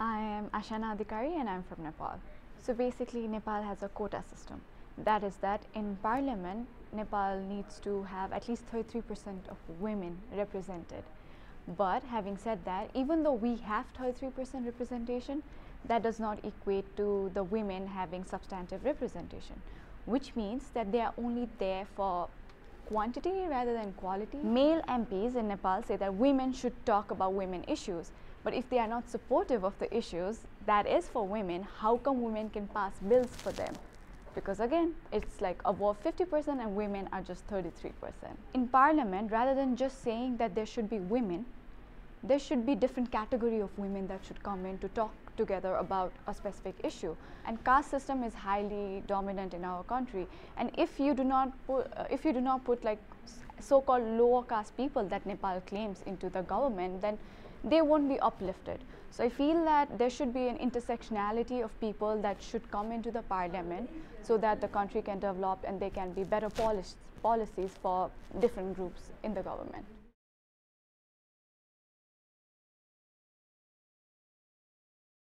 I am Aashiyana Adhikari and I'm from Nepal. So basically Nepal has a quota system. That is that in parliament, Nepal needs to have at least 33% of women represented. But having said that, even though we have 33% representation, that does not equate to the women having substantive representation, which means that they are only there for quantity rather than quality. Male MPs in Nepal say that women should talk about women issues, but if they are not supportive of the issues that is for women, how come women can pass bills for them? Because again, it's like above 50% and women are just 33%. In parliament, rather than just saying that there should be women, there should be different category of women that should come in to talk together about a specific issue. And caste system is highly dominant in our country. And if you do not put uh, if you do not put like so-called lower caste people that Nepal claims into the government then they won't be uplifted. So I feel that there should be an intersectionality of people that should come into the parliament so that the country can develop and there can be better policies for different groups in the government.